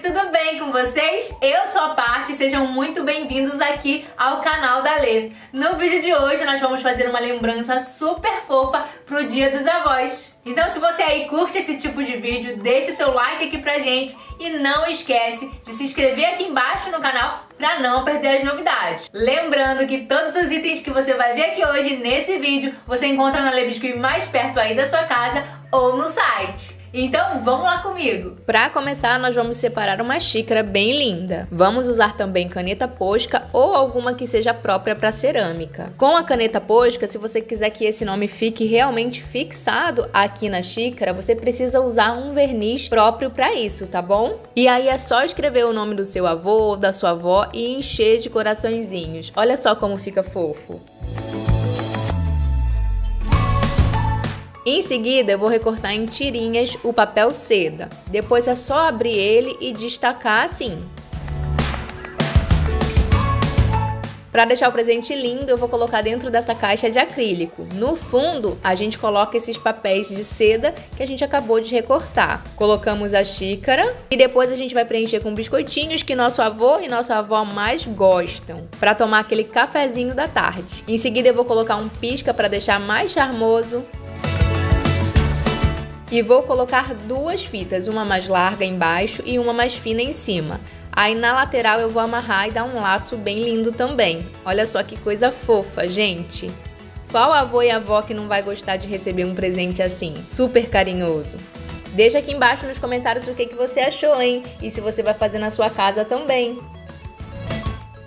tudo bem com vocês? Eu sou a Parte, sejam muito bem-vindos aqui ao canal da Lê. No vídeo de hoje nós vamos fazer uma lembrança super fofa pro Dia dos Avós. Então se você aí curte esse tipo de vídeo, deixe seu like aqui pra gente e não esquece de se inscrever aqui embaixo no canal para não perder as novidades. Lembrando que todos os itens que você vai ver aqui hoje nesse vídeo, você encontra na Lê Biscuit mais perto aí da sua casa ou no site. Então vamos lá comigo! Para começar, nós vamos separar uma xícara bem linda. Vamos usar também caneta posca ou alguma que seja própria para cerâmica. Com a caneta posca, se você quiser que esse nome fique realmente fixado aqui na xícara, você precisa usar um verniz próprio para isso, tá bom? E aí é só escrever o nome do seu avô ou da sua avó e encher de coraçõezinhos. Olha só como fica fofo. Em seguida, eu vou recortar em tirinhas o papel seda. Depois é só abrir ele e destacar assim. Para deixar o presente lindo, eu vou colocar dentro dessa caixa de acrílico. No fundo, a gente coloca esses papéis de seda que a gente acabou de recortar. Colocamos a xícara e depois a gente vai preencher com biscoitinhos que nosso avô e nossa avó mais gostam, para tomar aquele cafezinho da tarde. Em seguida, eu vou colocar um pisca para deixar mais charmoso, e vou colocar duas fitas, uma mais larga embaixo e uma mais fina em cima. Aí na lateral eu vou amarrar e dar um laço bem lindo também. Olha só que coisa fofa, gente! Qual avô e avó que não vai gostar de receber um presente assim, super carinhoso? Deixa aqui embaixo nos comentários o que, que você achou, hein? E se você vai fazer na sua casa também.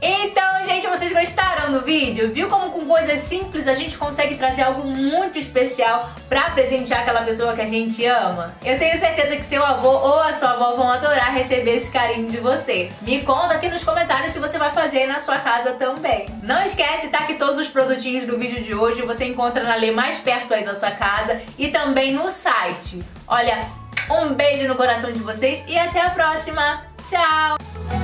Então, gente, vocês gostaram do vídeo? Viu como com coisas simples a gente consegue trazer algo muito especial pra presentear aquela pessoa que a gente ama? Eu tenho certeza que seu avô ou a sua avó vão adorar receber esse carinho de você. Me conta aqui nos comentários se você vai fazer na sua casa também. Não esquece, tá, que todos os produtinhos do vídeo de hoje você encontra na Lê mais perto aí da sua casa e também no site. Olha, um beijo no coração de vocês e até a próxima. Tchau!